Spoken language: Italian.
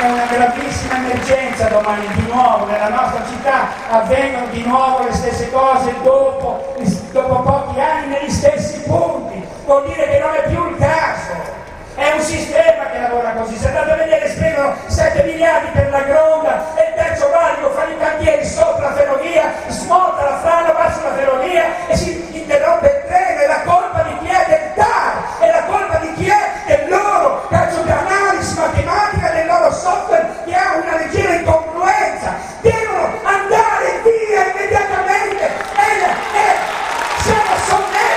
è una gravissima emergenza domani di nuovo nella nostra città. Avvengono di nuovo le stesse cose dopo, dopo pochi anni negli stessi punti. Vuol dire che non è più il caso. È un sistema che lavora così. Se andate a vedere spendono 7 miliardi per la gronda e il terzo valico fa i cantieri sopra la ferrovia smonta la frana va la ferrovia e si interrompe sou Deus.